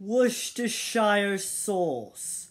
Worcestershire sauce.